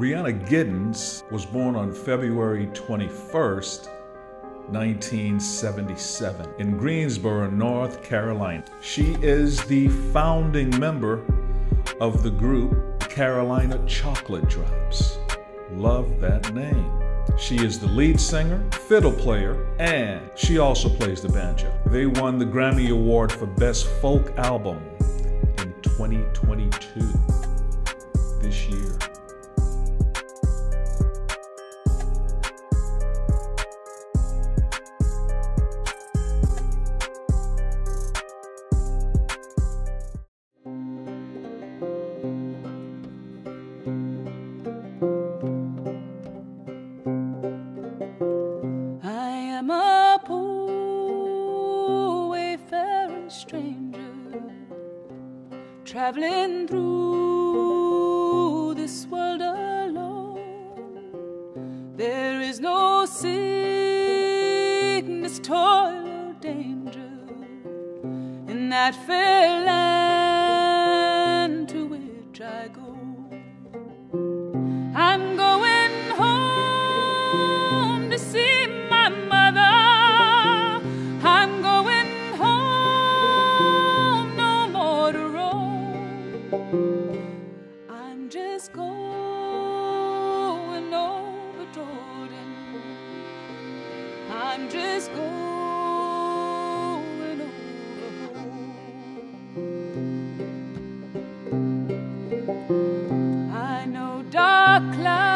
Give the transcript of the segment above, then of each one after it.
Rhiannon Giddens was born on February 21st, 1977, in Greensboro, North Carolina. She is the founding member of the group Carolina Chocolate Drops. Love that name. She is the lead singer, fiddle player, and she also plays the banjo. They won the Grammy Award for Best Folk Album in 2022, this year. Traveling through this world alone. There is no sickness, toil, or danger in that fair land Just going over Jordan. I'm just going over. I know dark clouds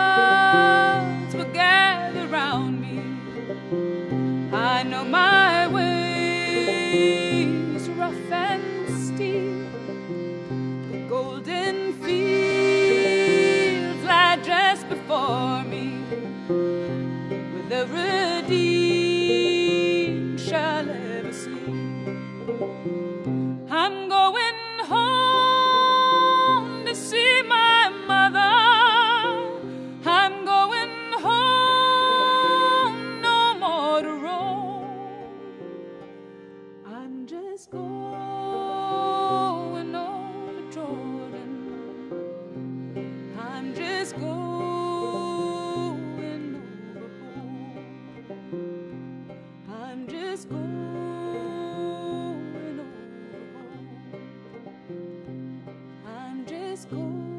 I'm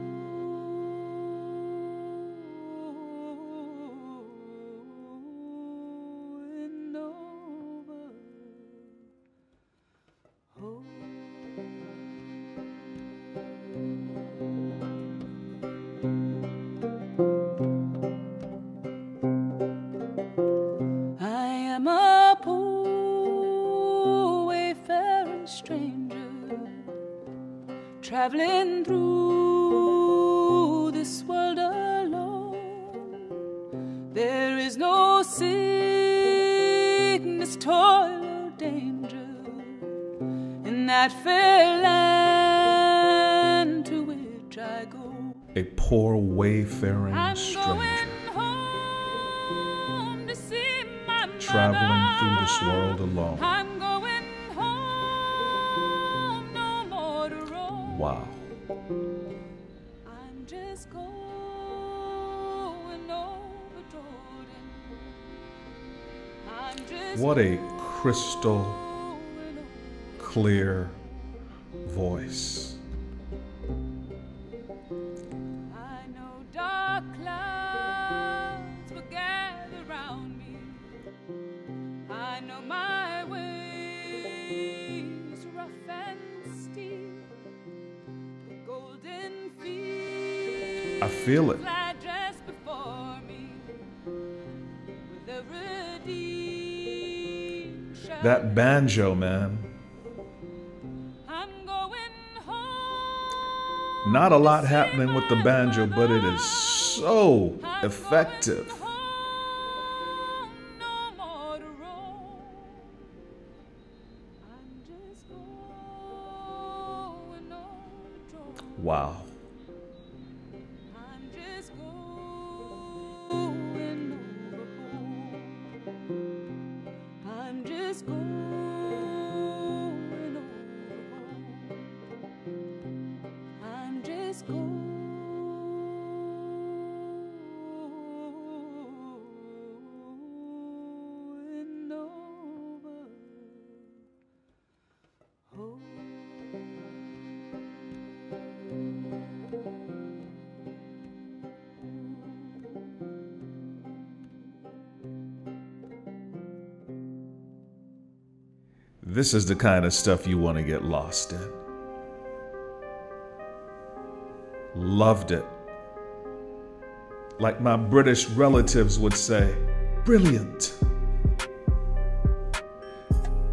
traveling through this world alone. There is no sickness, toil, or danger in that fair land to which I go. A poor wayfaring I'm stranger home to see my traveling through this world alone. I'm Wow. I'm just going over Jordan. I'm just What a crystal clear voice. I feel it. lie just before me. With the redeemed shall That banjo, man. I'm going home. Not a lot happening with the banjo, but it is so effective. Wow. This is the kind of stuff you want to get lost in. Loved it. Like my British relatives would say, brilliant.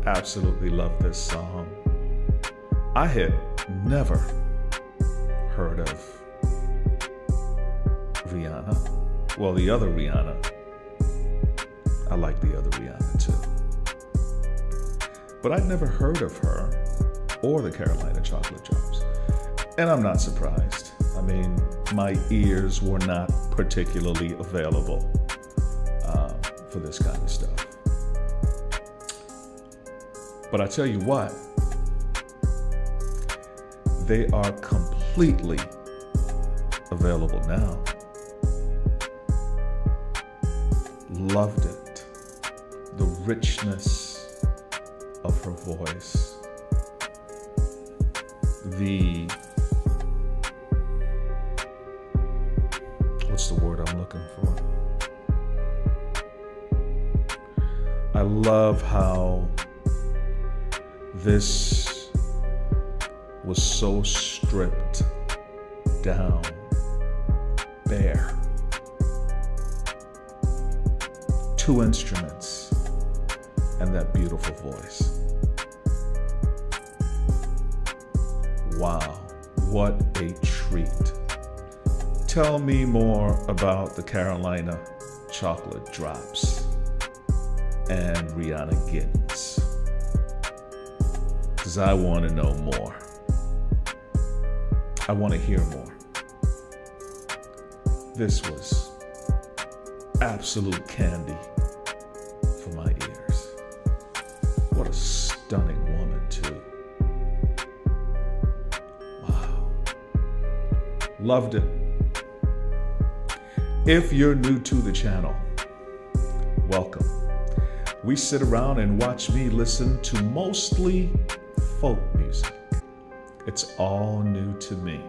Absolutely love this song. I had never heard of Rihanna. Well, the other Rihanna. I like the other Rihanna too. But I'd never heard of her or the Carolina Chocolate Drops. And I'm not surprised. I mean, my ears were not particularly available uh, for this kind of stuff. But I tell you what, they are completely available now. Loved it. The richness of her voice. The looking for? I love how this was so stripped down, bare. Two instruments and that beautiful voice. Wow, what a treat. Tell me more about the Carolina chocolate drops and Rihanna Giddens because I want to know more. I want to hear more. This was absolute candy for my ears. What a stunning woman, too. Wow. Loved it. If you're new to the channel, welcome. We sit around and watch me listen to mostly folk music. It's all new to me.